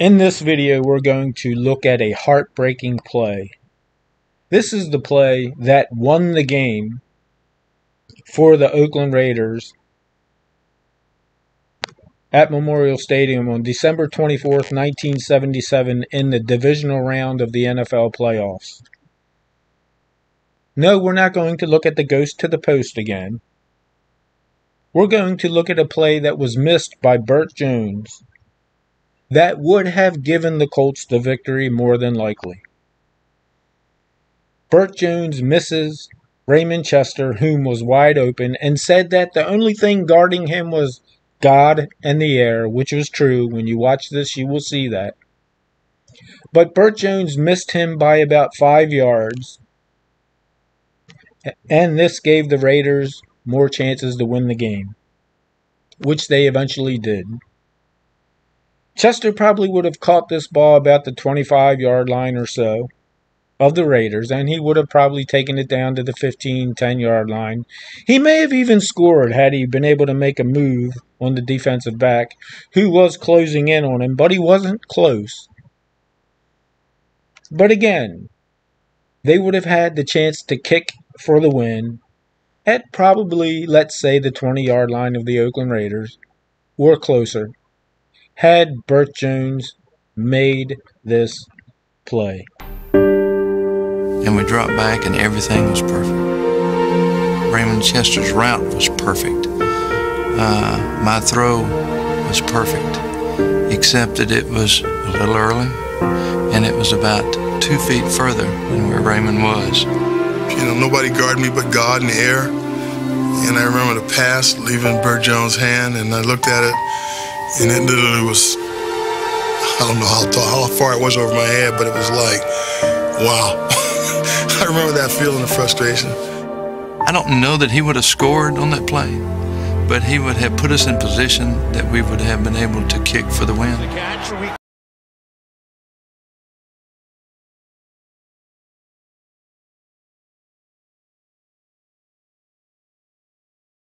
In this video, we're going to look at a heartbreaking play. This is the play that won the game for the Oakland Raiders at Memorial Stadium on December 24th, 1977 in the divisional round of the NFL playoffs. No, we're not going to look at the ghost to the post again. We're going to look at a play that was missed by Bert Jones that would have given the Colts the victory more than likely. Bert Jones misses Raymond Chester, whom was wide open, and said that the only thing guarding him was God and the air, which was true. When you watch this, you will see that. But Bert Jones missed him by about five yards, and this gave the Raiders more chances to win the game, which they eventually did. Chester probably would have caught this ball about the 25 yard line or so of the Raiders, and he would have probably taken it down to the 15, 10 yard line. He may have even scored had he been able to make a move on the defensive back who was closing in on him, but he wasn't close. But again, they would have had the chance to kick for the win at probably, let's say, the 20 yard line of the Oakland Raiders or closer had Bert Jones made this play. And we dropped back, and everything was perfect. Raymond Chester's route was perfect. Uh, my throw was perfect, except that it was a little early, and it was about two feet further than where Raymond was. You know, nobody guarded me but God in the air. And I remember the pass leaving Bert Jones' hand, and I looked at it and it literally was, I don't know how, tall, how far it was over my head, but it was like, wow. I remember that feeling of frustration. I don't know that he would have scored on that play, but he would have put us in position that we would have been able to kick for the win.